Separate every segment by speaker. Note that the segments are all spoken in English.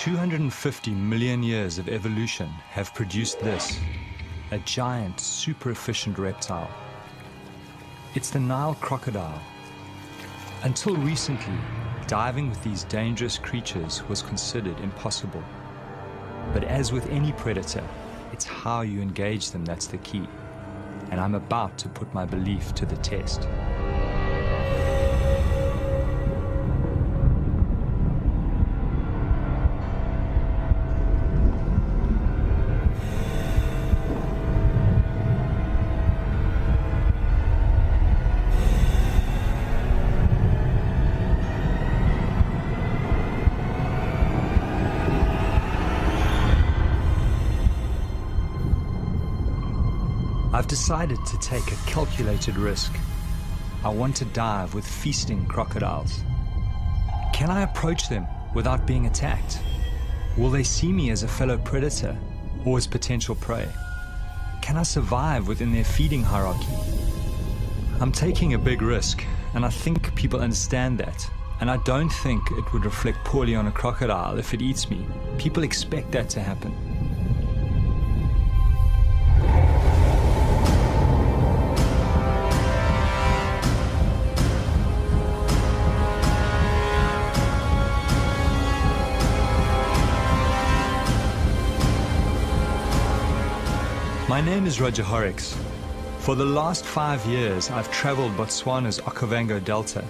Speaker 1: 250 million years of evolution have produced this, a giant, super efficient reptile. It's the Nile crocodile. Until recently, diving with these dangerous creatures was considered impossible. But as with any predator, it's how you engage them that's the key. And I'm about to put my belief to the test. Decided to take a calculated risk. I want to dive with feasting crocodiles. Can I approach them without being attacked? Will they see me as a fellow predator or as potential prey? Can I survive within their feeding hierarchy? I'm taking a big risk, and I think people understand that. And I don't think it would reflect poorly on a crocodile if it eats me. People expect that to happen. My name is Roger Horrocks. For the last five years, I've traveled Botswana's Okavango Delta,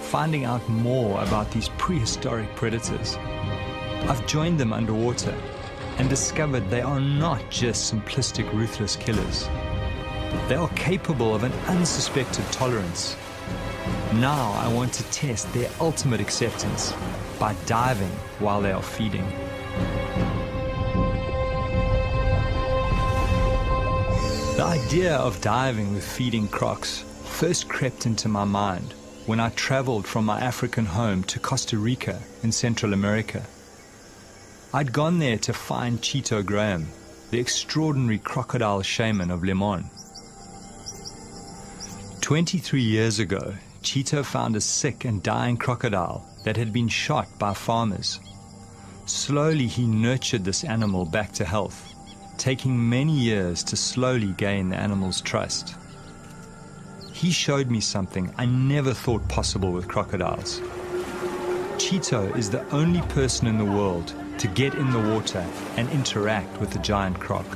Speaker 1: finding out more about these prehistoric predators. I've joined them underwater and discovered they are not just simplistic, ruthless killers. They are capable of an unsuspected tolerance. Now I want to test their ultimate acceptance by diving while they are feeding. The idea of diving with feeding crocs first crept into my mind when I traveled from my African home to Costa Rica in Central America. I'd gone there to find Chito Graham, the extraordinary crocodile shaman of Limon. 23 years ago, Chito found a sick and dying crocodile that had been shot by farmers. Slowly, he nurtured this animal back to health taking many years to slowly gain the animal's trust. He showed me something I never thought possible with crocodiles. Chito is the only person in the world to get in the water and interact with the giant croc.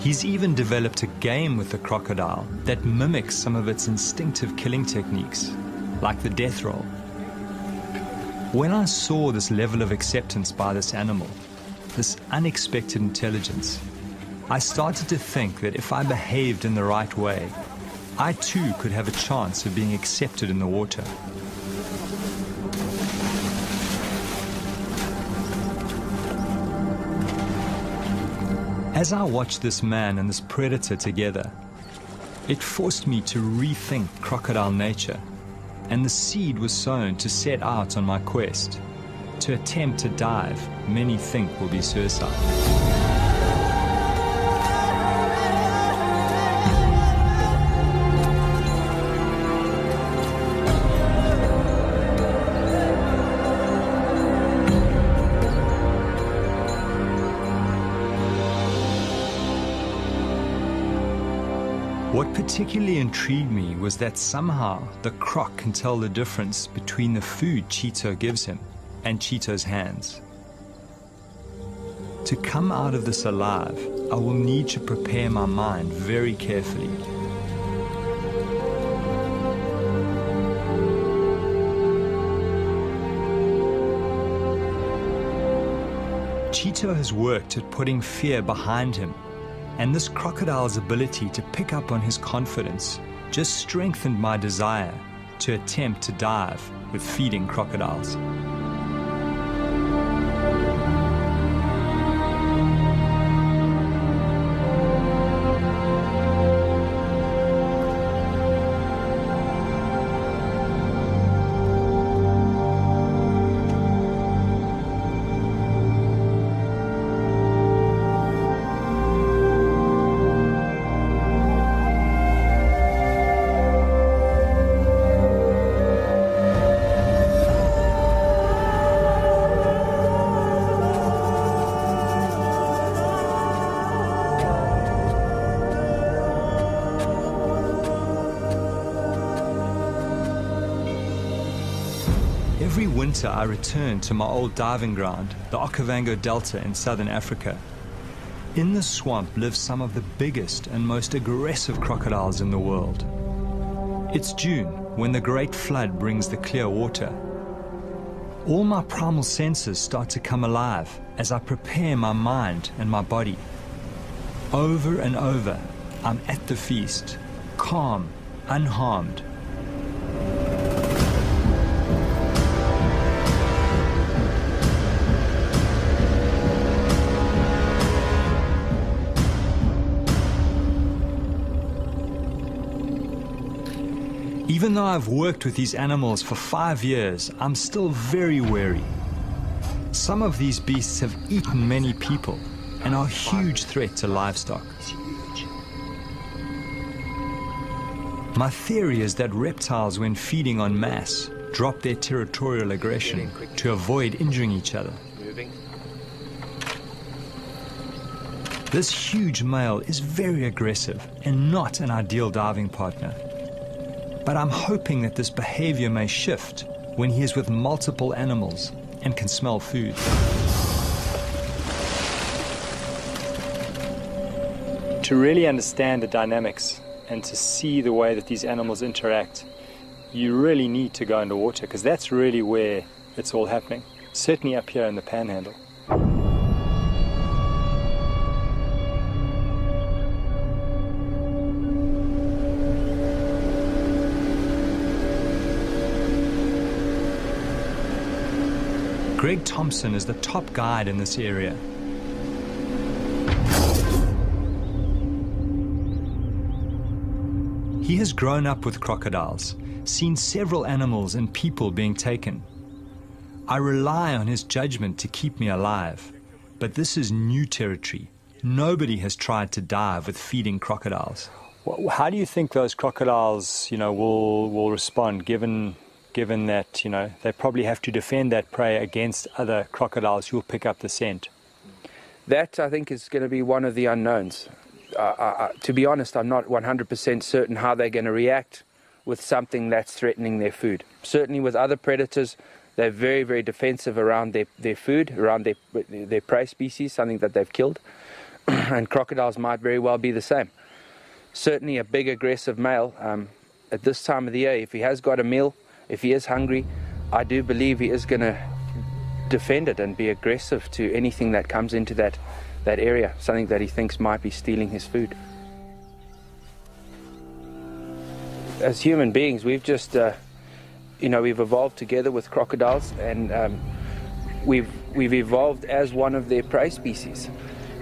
Speaker 1: He's even developed a game with the crocodile that mimics some of its instinctive killing techniques, like the death roll. When I saw this level of acceptance by this animal, this unexpected intelligence, I started to think that if I behaved in the right way, I too could have a chance of being accepted in the water. As I watched this man and this predator together, it forced me to rethink crocodile nature, and the seed was sown to set out on my quest. To attempt to dive, many think will be suicide. Particularly intrigued me was that somehow the croc can tell the difference between the food Chito gives him and Chito's hands. To come out of this alive, I will need to prepare my mind very carefully. Chito has worked at putting fear behind him and this crocodile's ability to pick up on his confidence just strengthened my desire to attempt to dive with feeding crocodiles. Winter, I return to my old diving ground, the Okavango Delta in southern Africa. In the swamp live some of the biggest and most aggressive crocodiles in the world. It's June, when the great flood brings the clear water. All my primal senses start to come alive as I prepare my mind and my body. Over and over, I'm at the feast, calm, unharmed. Even though I've worked with these animals for five years, I'm still very wary. Some of these beasts have eaten many people and are a huge threat to livestock. My theory is that reptiles, when feeding on mass, drop their territorial aggression to avoid injuring each other. This huge male is very aggressive and not an ideal diving partner. But I'm hoping that this behavior may shift when he is with multiple animals and can smell food. To really understand the dynamics and to see the way that these animals interact, you really need to go underwater because that's really where it's all happening. Certainly up here in the panhandle. Greg Thompson is the top guide in this area. He has grown up with crocodiles, seen several animals and people being taken. I rely on his judgment to keep me alive, but this is new territory. Nobody has tried to dive with feeding crocodiles. How do you think those crocodiles, you know, will will respond given given that you know they probably have to defend that prey against other crocodiles who'll pick up the scent?
Speaker 2: That I think is going to be one of the unknowns uh, uh, to be honest, I'm not 100% certain how they're going to react with something that's threatening their food. Certainly, with other predators, they're very, very defensive around their, their food, around their, their prey species, something that they've killed. and crocodiles might very well be the same. Certainly, a big aggressive male um, at this time of the year, if he has got a meal, if he is hungry, I do believe he is going to defend it and be aggressive to anything that comes into that that area, something that he thinks might be stealing his food. As human beings, we've just, uh, you know, we've evolved together with crocodiles and um, we've, we've evolved as one of their prey species.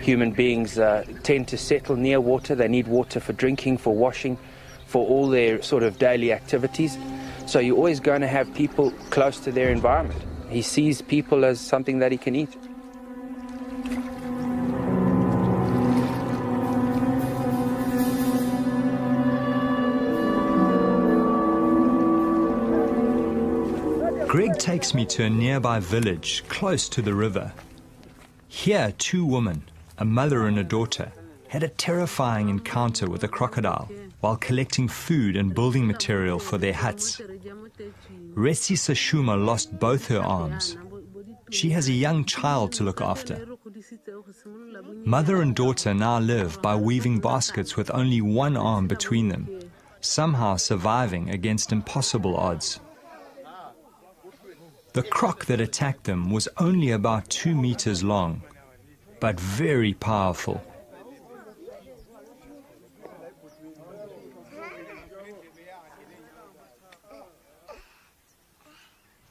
Speaker 2: Human beings uh, tend to settle near water, they need water for drinking, for washing, for all their sort of daily activities. So you're always going to have people close to their environment. He sees people as something that he can eat.
Speaker 1: Greg takes me to a nearby village close to the river. Here, two women, a mother and a daughter, had a terrifying encounter with a crocodile while collecting food and building material for their huts. Resi Sashuma lost both her arms. She has a young child to look after. Mother and daughter now live by weaving baskets with only one arm between them, somehow surviving against impossible odds. The croc that attacked them was only about two meters long, but very powerful.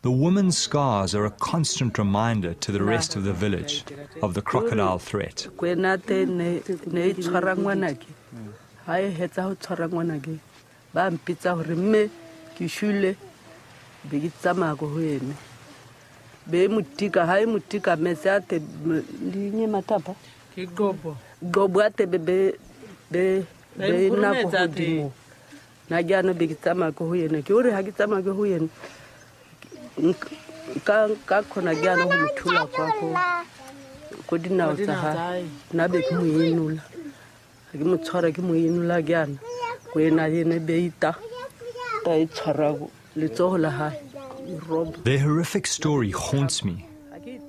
Speaker 1: The woman's scars are a constant reminder to the rest of the village of the crocodile threat.
Speaker 3: be mutika hai mutika mese ate ndinye matapa
Speaker 4: kigobo
Speaker 3: gobo ate be na ore jana hu mutula kwa ko ko dina utsa ha na be ku yinula mo tshwara ki mo yinula jana ko ena yene be ita ta e tshwara letsogo la hae
Speaker 1: Their horrific story haunts me.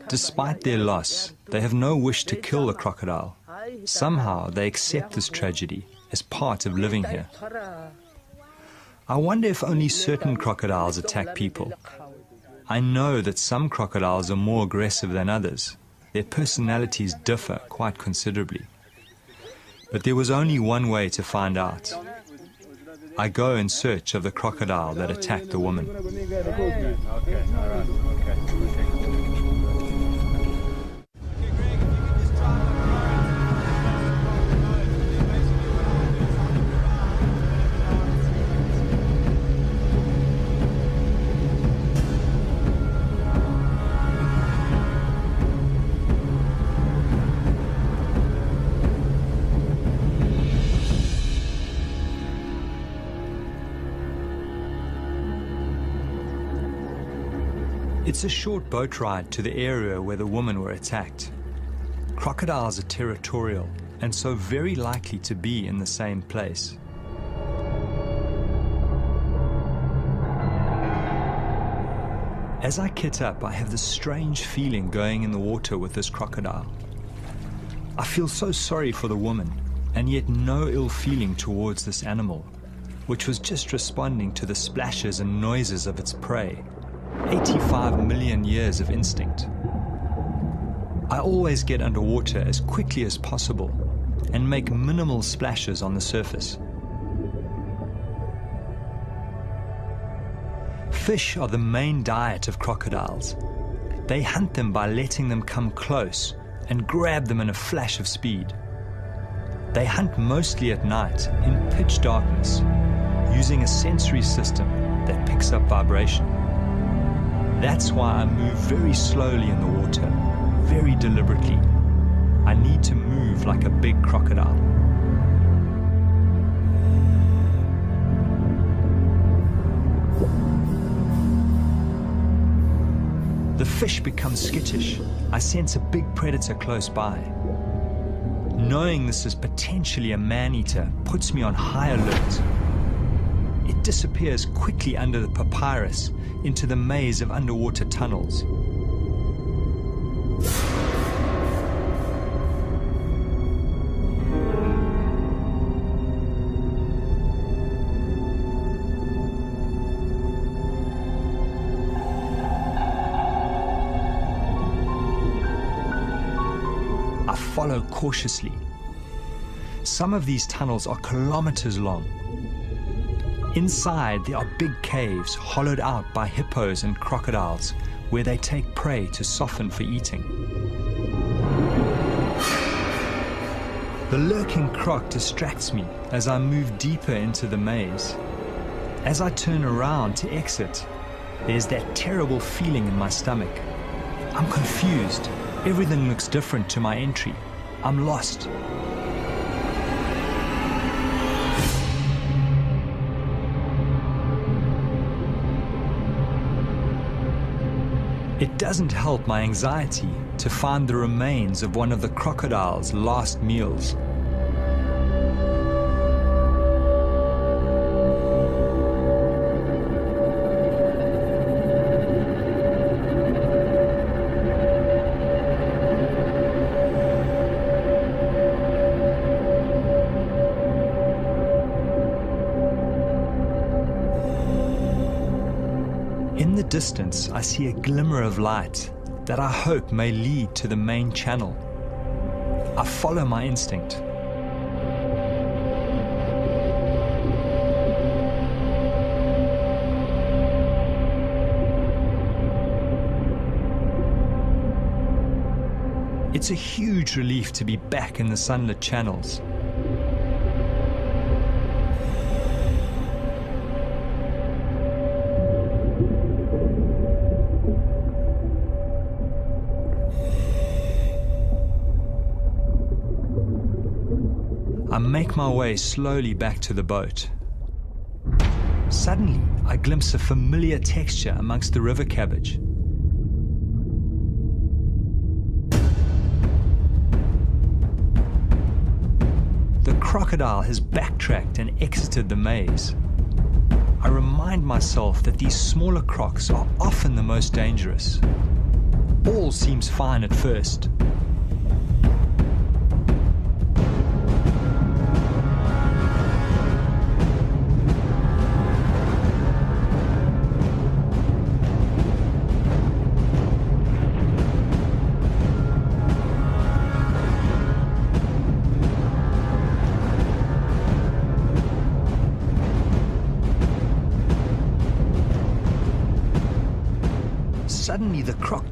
Speaker 1: Despite their loss, they have no wish to kill the crocodile. Somehow they accept this tragedy as part of living here. I wonder if only certain crocodiles attack people. I know that some crocodiles are more aggressive than others. Their personalities differ quite considerably. But there was only one way to find out. I go in search of the crocodile that attacked the woman. It's a short boat ride to the area where the women were attacked. Crocodiles are territorial and so very likely to be in the same place. As I kit up, I have this strange feeling going in the water with this crocodile. I feel so sorry for the woman, and yet no ill feeling towards this animal, which was just responding to the splashes and noises of its prey. 85 million years of instinct. I always get underwater as quickly as possible and make minimal splashes on the surface. Fish are the main diet of crocodiles. They hunt them by letting them come close and grab them in a flash of speed. They hunt mostly at night in pitch darkness using a sensory system that picks up vibration. That's why I move very slowly in the water, very deliberately. I need to move like a big crocodile. The fish becomes skittish. I sense a big predator close by. Knowing this is potentially a man-eater puts me on high alert. It disappears quickly under the papyrus into the maze of underwater tunnels. I follow cautiously. Some of these tunnels are kilometers long Inside, there are big caves hollowed out by hippos and crocodiles where they take prey to soften for eating. The lurking croc distracts me as I move deeper into the maze. As I turn around to exit, there's that terrible feeling in my stomach. I'm confused. Everything looks different to my entry. I'm lost. It doesn't help my anxiety to find the remains of one of the crocodile's last meals. Distance, I see a glimmer of light that I hope may lead to the main channel. I follow my instinct. It's a huge relief to be back in the sunlit channels. My way slowly back to the boat. Suddenly, I glimpse a familiar texture amongst the river cabbage. The crocodile has backtracked and exited the maze. I remind myself that these smaller crocs are often the most dangerous. All seems fine at first.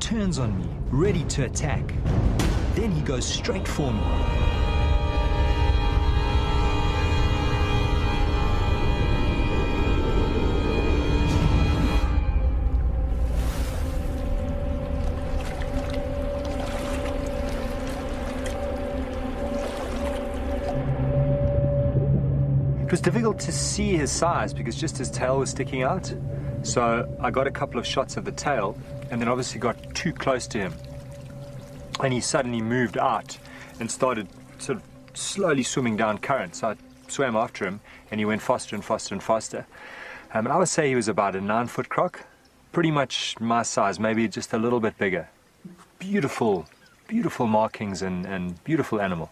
Speaker 1: Turns on me, ready to attack. Then he goes straight for me. It was difficult to see his size because just his tail was sticking out. So I got a couple of shots of the tail and then obviously got too close to him. And he suddenly moved out and started sort of slowly swimming down current. So I swam after him and he went faster and faster and faster. Um, and I would say he was about a nine foot croc, pretty much my size, maybe just a little bit bigger. Beautiful, beautiful markings and, and beautiful animal.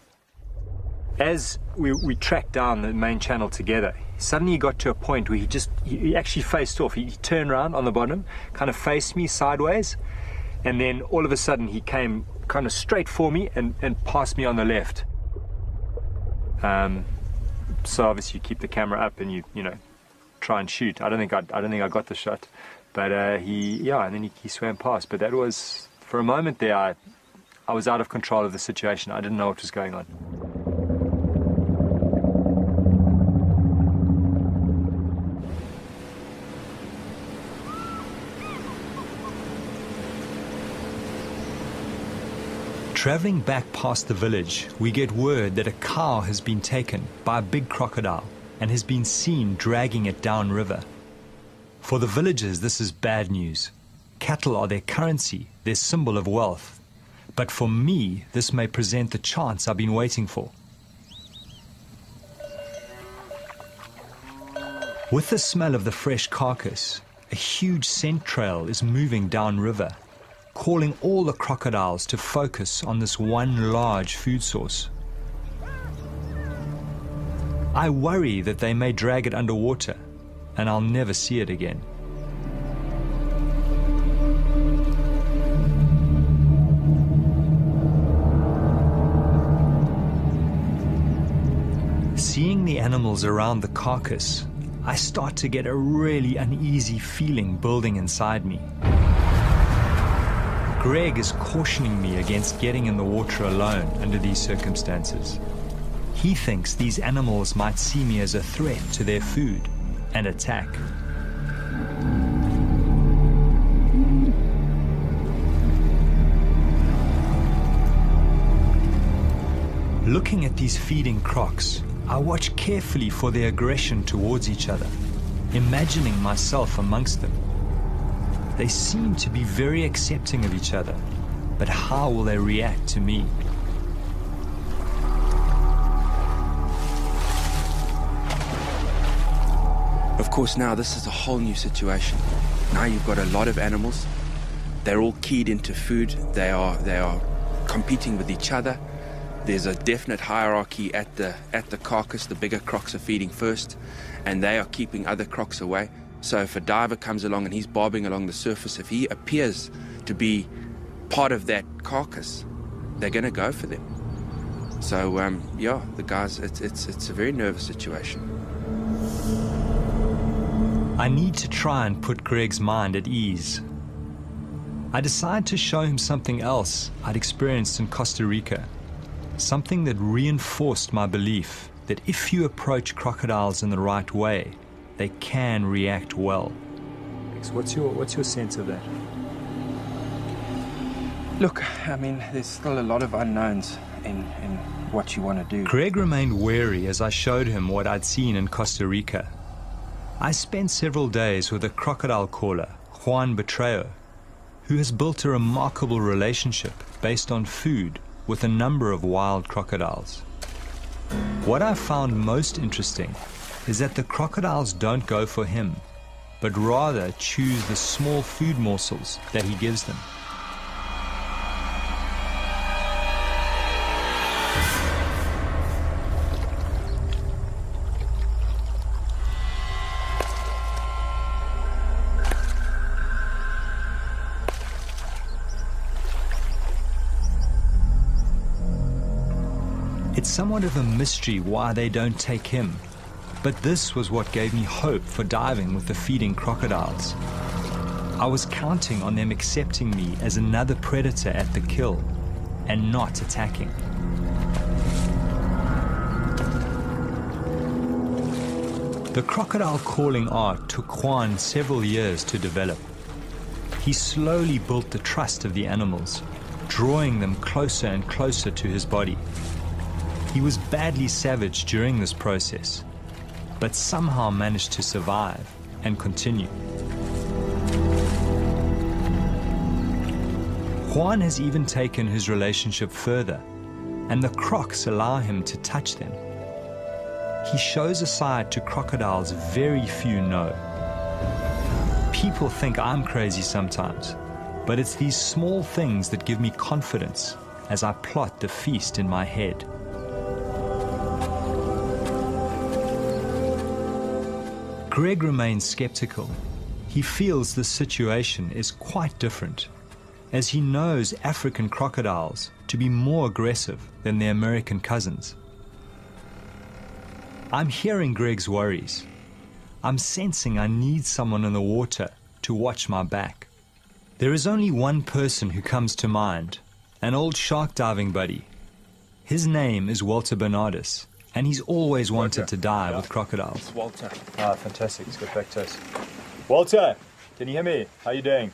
Speaker 1: As we, we tracked down the main channel together, suddenly he got to a point where he just, he, actually faced off. He, he turned around on the bottom, kind of faced me sideways, and then all of a sudden he came kind of straight for me and, and passed me on the left. Um, so obviously you keep the camera up and you, you know, try and shoot. I don't think I, I don't think I got the shot, but uh, he, yeah, and then he, he swam past. But that was, for a moment there, I, I was out of control of the situation. I didn't know what was going on. Traveling back past the village, we get word that a cow has been taken by a big crocodile and has been seen dragging it downriver. For the villagers, this is bad news. Cattle are their currency, their symbol of wealth. But for me, this may present the chance I've been waiting for. With the smell of the fresh carcass, a huge scent trail is moving downriver calling all the crocodiles to focus on this one large food source. I worry that they may drag it underwater and I'll never see it again. Seeing the animals around the carcass, I start to get a really uneasy feeling building inside me. Greg is cautioning me against getting in the water alone under these circumstances. He thinks these animals might see me as a threat to their food and attack. Looking at these feeding crocs, I watch carefully for their aggression towards each other, imagining myself amongst them. They seem to be very accepting of each other, but how will they react to me?
Speaker 2: Of course, now this is a whole new situation. Now you've got a lot of animals. They're all keyed into food. They are they are competing with each other. There's a definite hierarchy at the at the carcass. The bigger crocs are feeding first, and they are keeping other crocs away. So if a diver comes along and he's bobbing along the surface, if he appears to be part of that carcass, they're going to go for them. So um, yeah, the guys, it's it's it's a very nervous situation.
Speaker 1: I need to try and put Greg's mind at ease. I decide to show him something else I'd experienced in Costa Rica, something that reinforced my belief that if you approach crocodiles in the right way, they can react well. What's your what's your sense of that?
Speaker 2: Look, I mean, there's still a lot of unknowns in, in what you want to do.
Speaker 1: Craig remained wary as I showed him what I'd seen in Costa Rica. I spent several days with a crocodile caller, Juan Betreo, who has built a remarkable relationship based on food with a number of wild crocodiles. What I found most interesting is that the crocodiles don't go for him, but rather choose the small food morsels that he gives them. It's somewhat of a mystery why they don't take him, but this was what gave me hope for diving with the feeding crocodiles. I was counting on them accepting me as another predator at the kill and not attacking. The crocodile calling art took Juan several years to develop. He slowly built the trust of the animals, drawing them closer and closer to his body. He was badly savage during this process, but somehow managed to survive and continue. Juan has even taken his relationship further, and the crocs allow him to touch them. He shows a side to crocodiles very few know. People think I'm crazy sometimes, but it's these small things that give me confidence as I plot the feast in my head. Greg remains skeptical. He feels the situation is quite different, as he knows African crocodiles to be more aggressive than their American cousins. I'm hearing Greg's worries. I'm sensing I need someone in the water to watch my back. There is only one person who comes to mind an old shark diving buddy. His name is Walter Bernardus and he's always wanted
Speaker 4: Walter.
Speaker 1: to dive
Speaker 4: Yeah.
Speaker 1: with crocodiles.
Speaker 2: It's Walter.
Speaker 4: Ah, fantastic. Let's get back to us. Walter, can you hear me? How
Speaker 5: are you
Speaker 4: doing?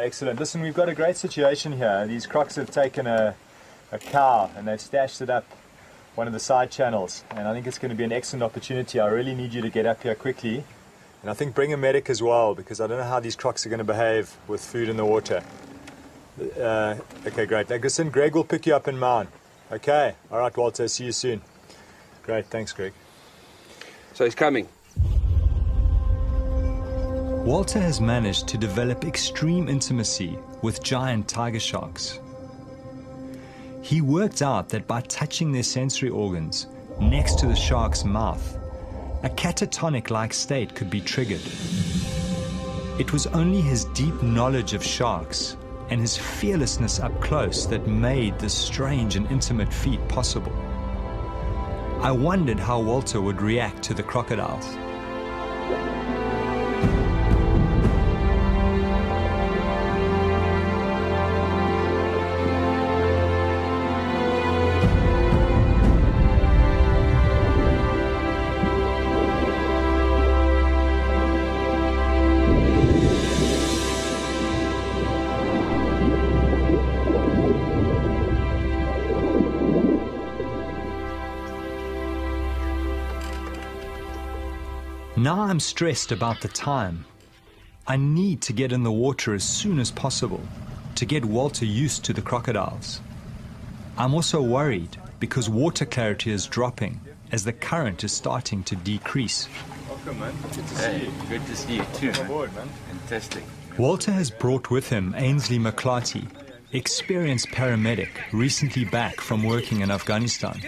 Speaker 4: Excellent. Listen, we've got a great situation here. These crocs have taken a, a cow and they've stashed it up one of the side channels. And I think it's going to be an excellent opportunity. I really need you to get up here quickly. And I think bring a medic as well because I don't know how these crocs are going to behave with food in the water. Uh, okay, great. Listen, Greg will pick you up in Maun. Okay. All right, Walter. See you soon. Great. Thanks, Greg.
Speaker 2: So he's coming.
Speaker 1: Walter has managed to develop extreme intimacy with giant tiger sharks. He worked out that by touching their sensory organs next to the shark's mouth, a catatonic like state could be triggered. It was only his deep knowledge of sharks and his fearlessness up close that made this strange and intimate feat possible. I wondered how Walter would react to the crocodiles. Now I'm stressed about the time. I need to get in the water as soon as possible to get Walter used to the crocodiles. I'm also worried because water clarity is dropping as the current is starting to decrease.
Speaker 4: Welcome, man. Good to
Speaker 6: Hey, good to see you too.
Speaker 4: Come aboard, man.
Speaker 6: Fantastic.
Speaker 1: Walter has brought with him Ainsley McClarty, experienced paramedic recently back from working in Afghanistan.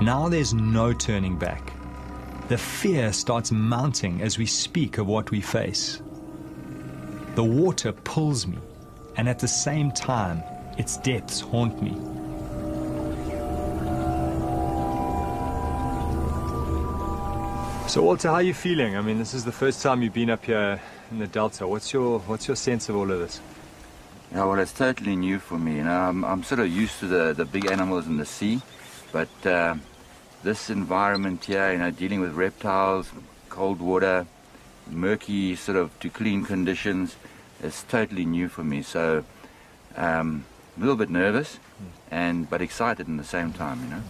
Speaker 1: Now there's no turning back. The fear starts mounting as we speak of what we face. The water pulls me, and at the same time, its depths haunt me.
Speaker 4: So Walter, how are you feeling? I mean, this is the first time you've been up here in the Delta. What's your what's your sense of all of this?
Speaker 6: Yeah, well, it's totally new for me. You know, I'm, I'm sort of used to the, the big animals in the sea, but uh, this environment here, you know, dealing with reptiles, cold water, murky sort of to clean conditions, is totally new for me. So, um, a little bit nervous, and but excited in the same time. You know.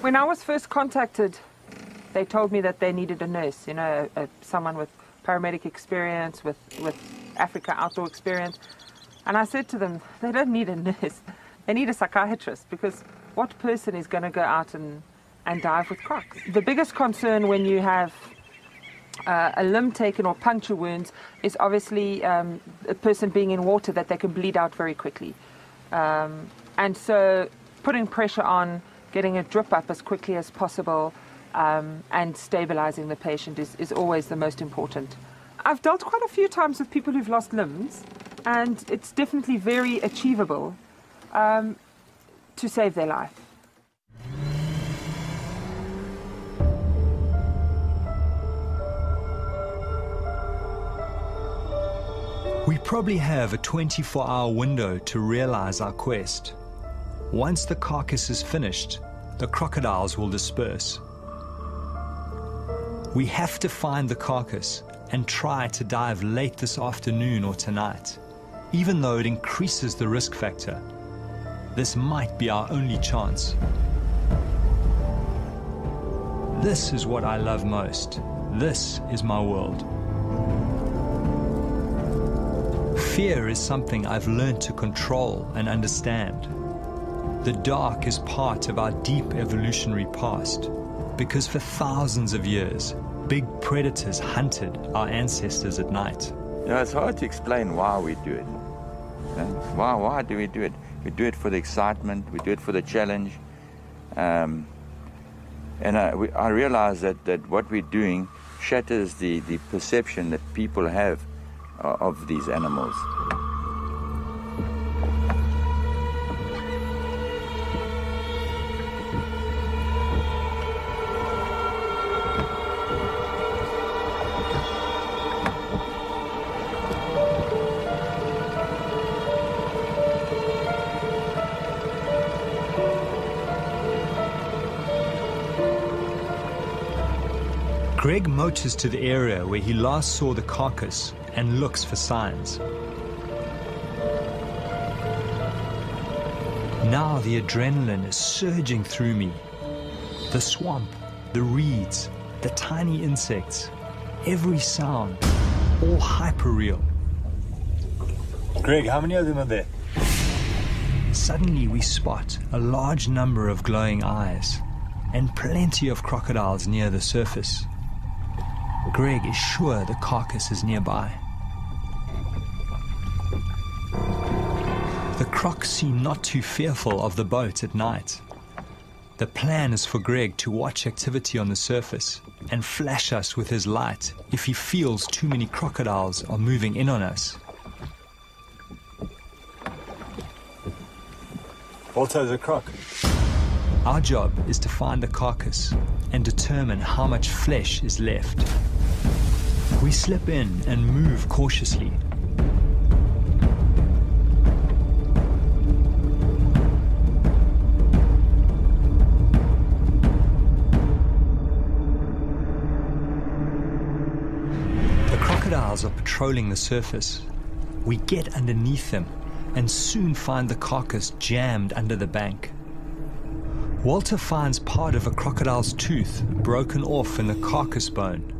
Speaker 7: When I was first contacted, they told me that they needed a nurse, you know, a, someone with paramedic experience, with, with Africa outdoor experience. And I said to them, they don't need a nurse, they need a psychiatrist because what person is going to go out and, and dive with crocs? The biggest concern when you have uh, a limb taken or puncture wounds is obviously um, a person being in water that they can bleed out very quickly. Um, and so putting pressure on, getting a drip up as quickly as possible, um, and stabilizing the patient is, is always the most important. I've dealt quite a few times with people who've lost limbs, and it's definitely very achievable um, to save their life.
Speaker 1: We probably have a 24 hour window to realize our quest. Once the carcass is finished, the crocodiles will disperse. We have to find the carcass and try to dive late this afternoon or tonight, even though it increases the risk factor. This might be our only chance. This is what I love most. This is my world. Fear is something I've learned to control and understand. The dark is part of our deep evolutionary past because for thousands of years, big predators hunted our ancestors at night.
Speaker 6: You know, it's hard to explain why we do it. Why, why do we do it? We do it for the excitement, we do it for the challenge. Um, and I, we, I realize that, that what we're doing shatters the, the perception that people have uh, of these animals.
Speaker 1: Motors to the area where he last saw the carcass and looks for signs. Now the adrenaline is surging through me. The swamp, the reeds, the tiny insects, every sound, all hyperreal.
Speaker 4: Greg, how many of them are there?
Speaker 1: Suddenly we spot a large number of glowing eyes and plenty of crocodiles near the surface. Greg is sure the carcass is nearby. The crocs seem not too fearful of the boat at night. The plan is for Greg to watch activity on the surface and flash us with his light if he feels too many crocodiles are moving in on us.
Speaker 4: Walter's a croc.
Speaker 1: Our job is to find the carcass and determine how much flesh is left. We slip in and move cautiously. The crocodiles are patrolling the surface. We get underneath them and soon find the carcass jammed under the bank. Walter finds part of a crocodile's tooth broken off in the carcass bone.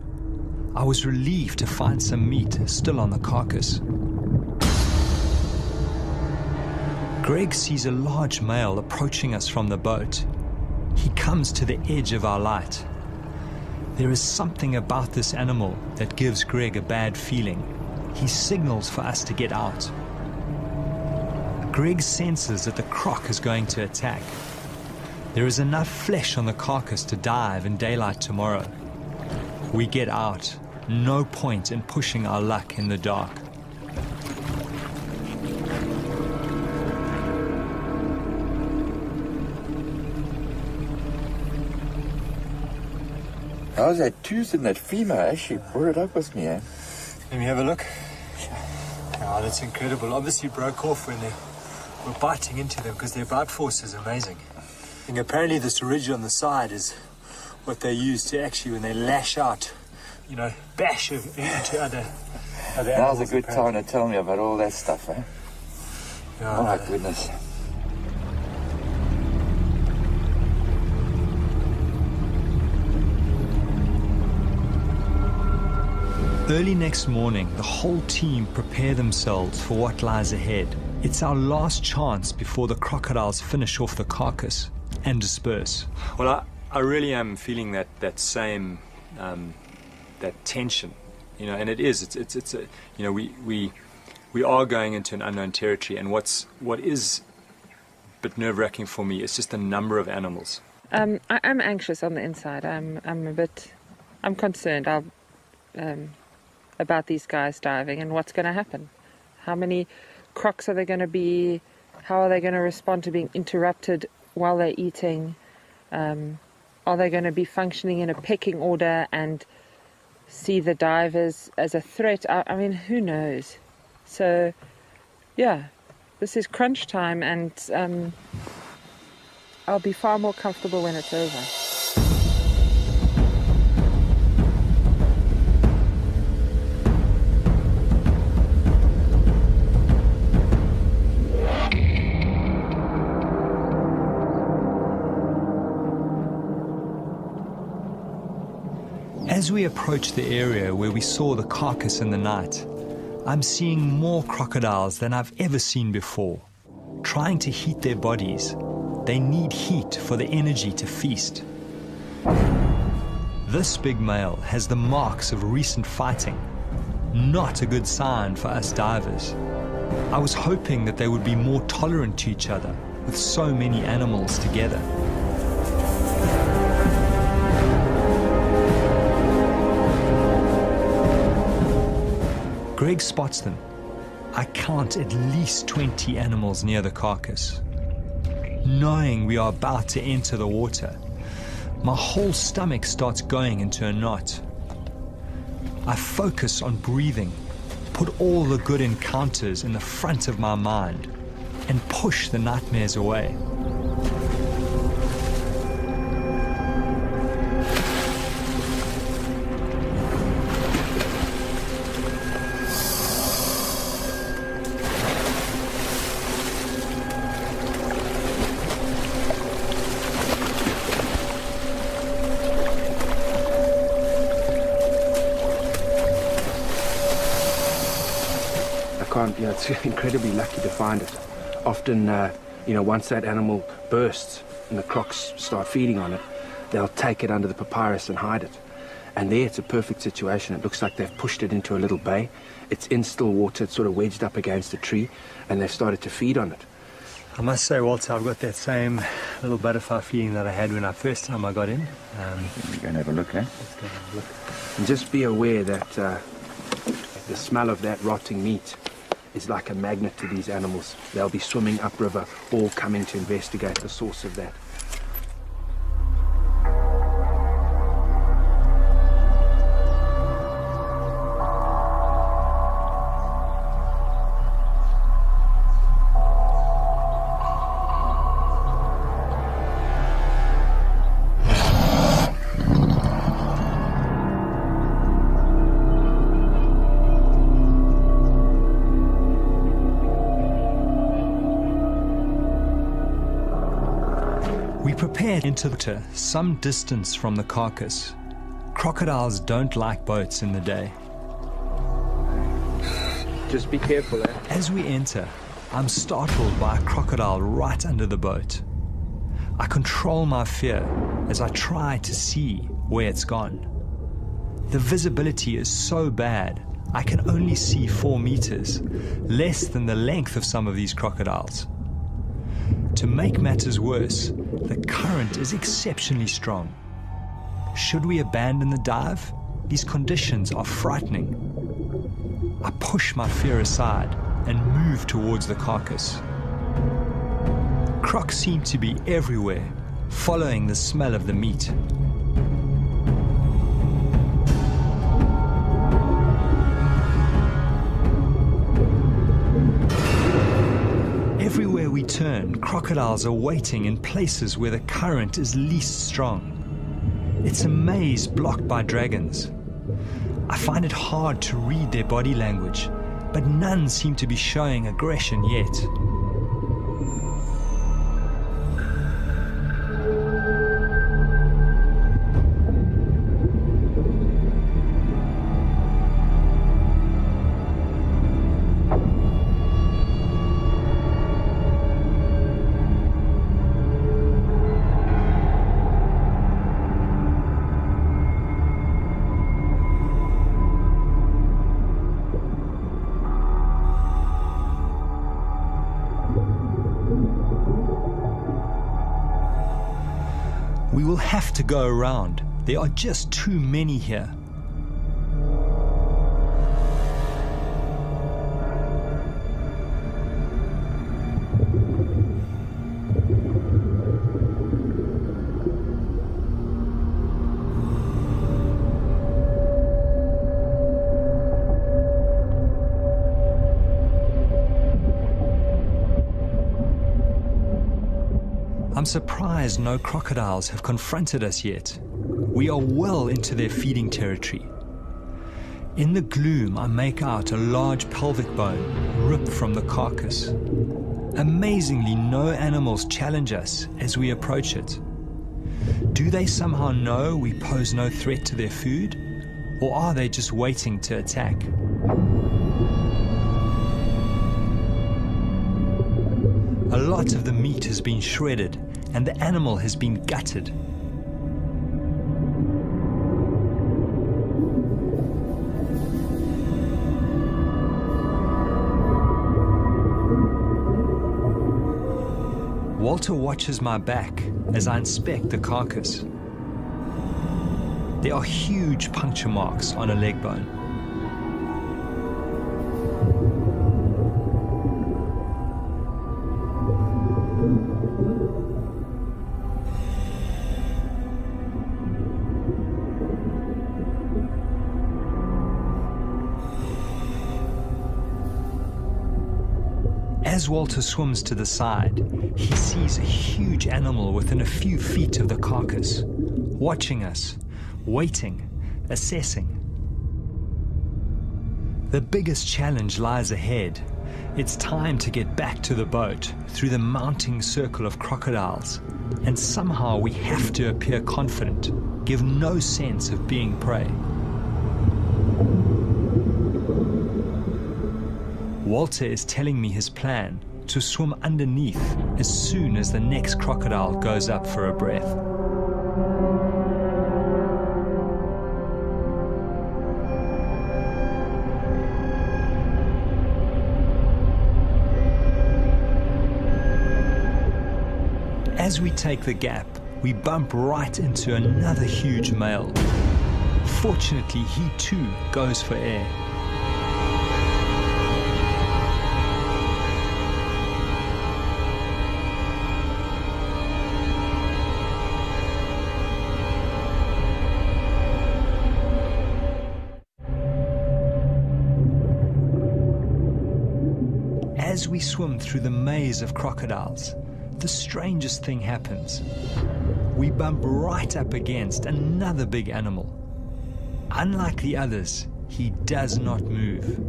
Speaker 1: I was relieved to find some meat still on the carcass. Greg sees a large male approaching us from the boat. He comes to the edge of our light. There is something about this animal that gives Greg a bad feeling. He signals for us to get out. Greg senses that the croc is going to attack. There is enough flesh on the carcass to dive in daylight tomorrow. We get out. No point in pushing our luck in the dark.
Speaker 6: How's that tooth in that femur? actually brought it up with me, eh?
Speaker 4: Let me have a look. Wow, that's incredible. Obviously broke off when they were biting into them because their bite force is amazing. And apparently this ridge on the side is what they use to actually, when they lash out, you know, bash of- into other, other
Speaker 6: Now's a
Speaker 4: animals,
Speaker 6: good time to tell me about all that stuff, eh?
Speaker 4: Yeah,
Speaker 6: Oh my
Speaker 4: no,
Speaker 6: goodness.
Speaker 1: Early next morning, the whole team prepare themselves for what lies ahead. It's our last chance before the crocodiles finish off the carcass and disperse. Well, I, I really am feeling that, that same um, that tension, you know, and it is. It's it's, it's a, you know we, we we are going into an unknown territory, and what's what is a bit nerve wracking for me is just the number of animals.
Speaker 7: Um, I, I'm anxious on the inside. I'm I'm a bit I'm concerned. I'll, um, about these guys diving and what's going to happen. How many crocs are they going to be? How are they going to respond to being interrupted while they're eating? Um, are they going to be functioning in a pecking order and see the divers as a threat? I, I mean, who knows? So, yeah, this is crunch time, and um, I'll be far more comfortable when it's over.
Speaker 1: As we approach the area where we saw the carcass in the night, I'm seeing more crocodiles than I've ever seen before. Trying to heat their bodies, they need heat for the energy to feast. This big male has the marks of recent fighting. Not a good sign for us divers. I was hoping that they would be more tolerant to each other with so many animals together. Greg spots them. I count at least 20 animals near the carcass. Knowing we are about to enter the water, my whole stomach starts going into a knot. I focus on breathing, put all the good encounters in the front of my mind, and push the nightmares away.
Speaker 2: You know, it's incredibly lucky to find it. Often, uh, you know, once that animal bursts and the crocs start feeding on it, they'll take it under the papyrus and hide it. And there it's a perfect situation. It looks like they've pushed it into a little bay. It's in still water, it's sort of wedged up against a tree, and they've started to feed on it.
Speaker 4: I must say, Walter, I've got that same little butterfly feeling that I had when I first time I got in. Um,
Speaker 6: We're going to have a look, eh?
Speaker 2: And just be aware that uh, the smell of that rotting meat is like a magnet to these animals. They'll be swimming upriver, all coming to investigate the source of that.
Speaker 1: Prepare into the water some distance from the carcass. Crocodiles don't like boats in the day.
Speaker 2: Just be careful, eh?
Speaker 1: As we enter, I'm startled by a crocodile right under the boat. I control my fear as I try to see where it's gone. The visibility is so bad, I can only see four meters, less than the length of some of these crocodiles. To make matters worse, the current is exceptionally strong. Should we abandon the dive? These conditions are frightening. I push my fear aside and move towards the carcass. Crocs seem to be everywhere, following the smell of the meat. Turn, crocodiles are waiting in places where the current is least strong. It's a maze blocked by dragons. I find it hard to read their body language, but none seem to be showing aggression yet. To go around. There are just too many here. Surprised no crocodiles have confronted us yet. We are well into their feeding territory. In the gloom, I make out a large pelvic bone ripped from the carcass. Amazingly, no animals challenge us as we approach it. Do they somehow know we pose no threat to their food? Or are they just waiting to attack? A lot of the meat has been shredded and the animal has been gutted. Walter watches my back as I inspect the carcass. There are huge puncture marks on a leg bone. As Walter swims to the side, he sees a huge animal within a few feet of the carcass, watching us, waiting, assessing. The biggest challenge lies ahead. It's time to get back to the boat through the mounting circle of crocodiles, and somehow we have to appear confident, give no sense of being prey. Walter is telling me his plan to swim underneath as soon as the next crocodile goes up for a breath. As we take the gap, we bump right into another huge male. Fortunately, he too goes for air. Swim through the maze of crocodiles, the strangest thing happens. We bump right up against another big animal. Unlike the others, he does not move.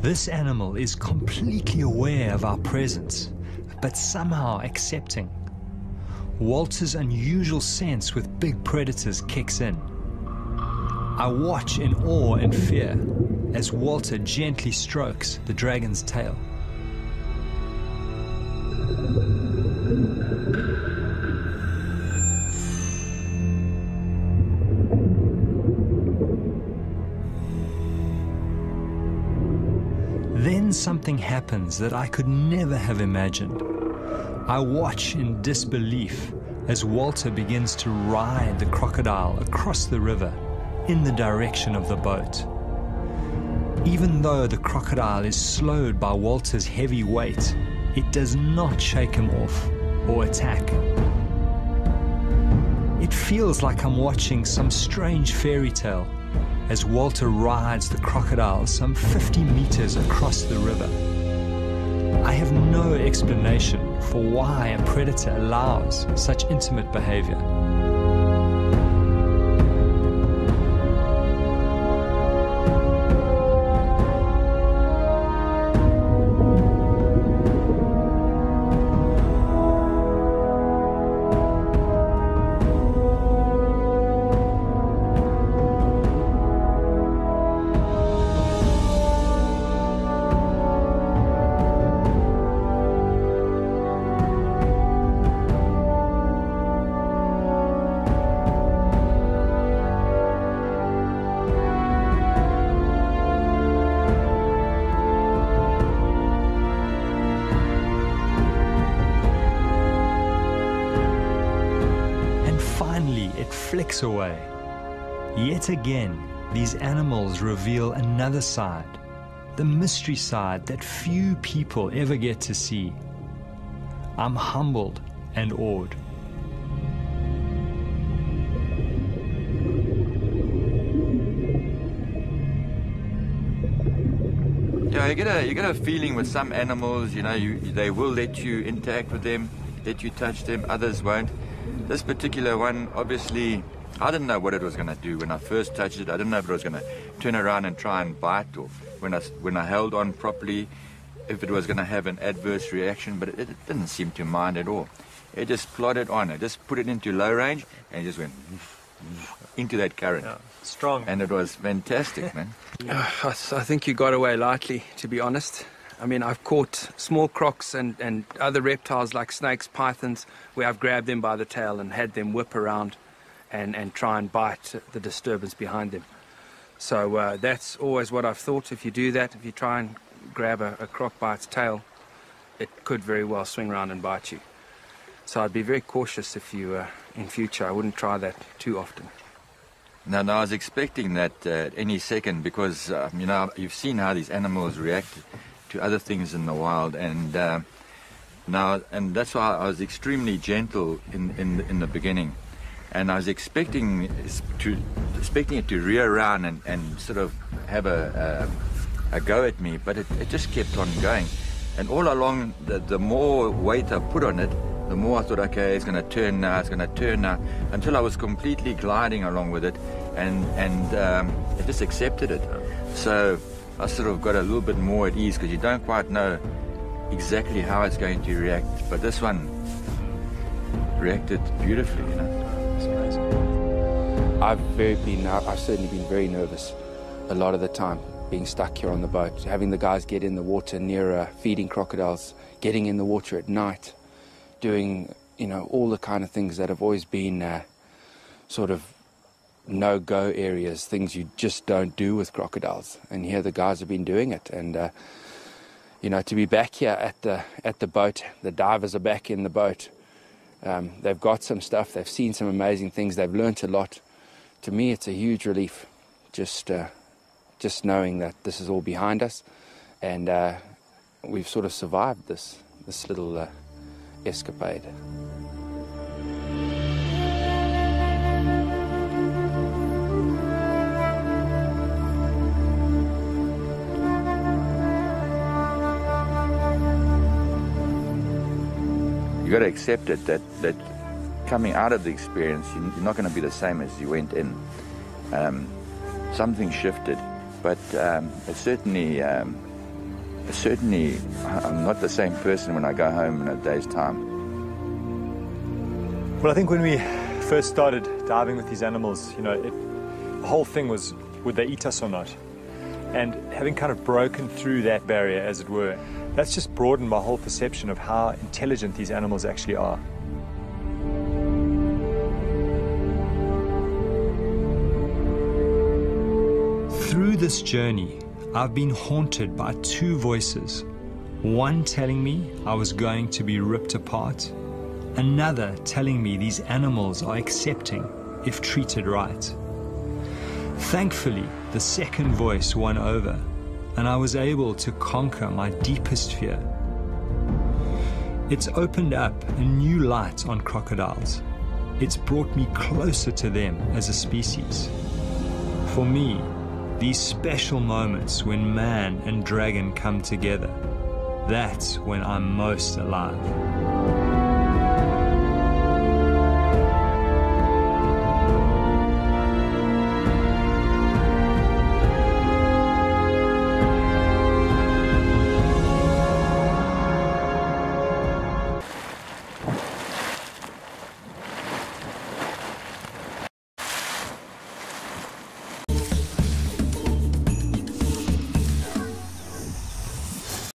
Speaker 1: This animal is completely aware of our presence, but somehow accepting. Walter's unusual sense with big predators kicks in. I watch in awe and fear as Walter gently strokes the dragon's tail. Then something happens that I could never have imagined. I watch in disbelief as Walter begins to ride the crocodile across the river in the direction of the boat. Even though the crocodile is slowed by Walter's heavy weight, it does not shake him off or attack. It feels like I'm watching some strange fairy tale as Walter rides the crocodile some 50 meters across the river. I have no explanation for why a predator allows such intimate behavior. Reveal another side, the mystery side that few people ever get to see. I'm humbled and awed.
Speaker 6: Yeah, you get a you get a feeling with some animals. You know, you they will let you interact with them, let you touch them. Others won't. This particular one, obviously, I didn't know what it was going to do when I first touched it. I didn't know if it was going to turn around and try and bite, or when I s- when I held on properly, if it was going to have an adverse reaction. But it, it didn't seem to mind at all. It just plodded on. It just put it into low range and it just went into that current.
Speaker 4: Strong.
Speaker 6: And it was fantastic, man.
Speaker 2: I, I think you got away lightly, to be honest. I mean, I've caught small crocs and, and other reptiles like snakes, pythons, where I've grabbed them by the tail and had them whip around and, and try and bite the disturbance behind them. So uh, that's always what I've thought. If you do that, if you try and grab a, a croc by its tail, it could very well swing around and bite you. So I'd be very cautious if you, uh, in future, I wouldn't try that too often.
Speaker 6: Now, no, I was expecting that uh, any second because uh, you know you've seen how these animals react to other things in the wild, and uh, now and that's why I was extremely gentle in in in the beginning, and I was expecting to expecting it to rear around and, and sort of have a, a a go at me, but it, it just kept on going, and all along the the more weight I put on it, the more I thought, okay, it's going to turn now, it's going to turn now, until I was completely gliding along with it, and and um, it just accepted it. So I sort of got a little bit more at ease because you don't quite know exactly how it's going to react. But this one reacted beautifully, you know.
Speaker 2: I've very been, I've certainly been very nervous a lot of the time being stuck here on the boat, having the guys get in the water near uh, feeding crocodiles, getting in the water at night, doing, you know, all the kind of things that have always been uh, sort of no-go areas, things you just don't do with crocodiles. And here the guys have been doing it, and uh, you know, to be back here at the at the boat, the divers are back in the boat. Um, they've got some stuff. They've seen some amazing things. They've learnt a lot. To me, it's a huge relief, just uh, just knowing that this is all behind us, and uh, we've sort of survived this this little uh, escapade.
Speaker 6: You got to accept it that that coming out of the experience, you- you're not going to be the same as you went in. Um, something shifted, but um, it certainly, um, it certainly, I'm not the same person when I go home in a day's time.
Speaker 4: Well, I think when we first started diving with these animals, you know, it, the whole thing was would they eat us or not? And having kind of broken through that barrier, as it were, that's just broadened my whole perception of how intelligent these animals actually are.
Speaker 1: Through this journey, I've been haunted by two voices. One telling me I was going to be ripped apart, another telling me these animals are accepting if treated right. Thankfully, the second voice won over, and I was able to conquer my deepest fear. It's opened up a new light on crocodiles. It's brought me closer to them as a species. For me, these special moments when man and dragon come together, that's when I'm most alive.